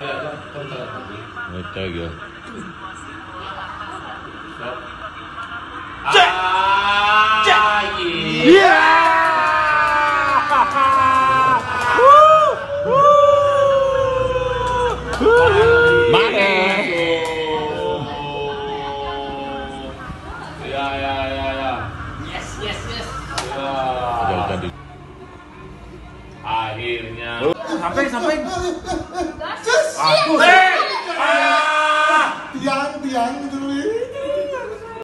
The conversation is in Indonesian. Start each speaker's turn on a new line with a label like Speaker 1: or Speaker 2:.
Speaker 1: Ngecek ya.
Speaker 2: Ah, iya.
Speaker 1: Mane.
Speaker 2: Ya ya ya ya.
Speaker 3: Yes, yes, yes.
Speaker 2: Ya. Akhirnya.
Speaker 3: Sampai, sampai.